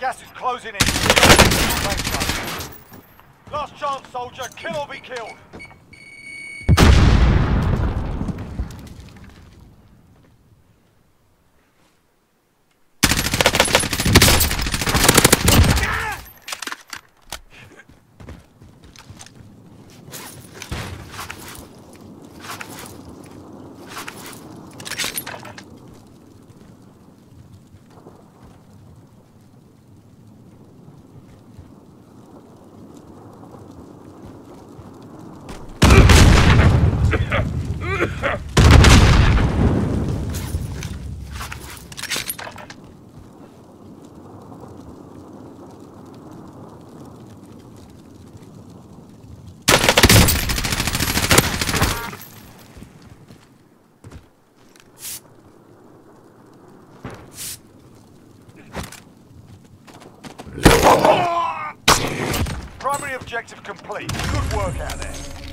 Gas is closing in. Last chance, soldier. Kill or be killed. Primary objective complete. Good work out there.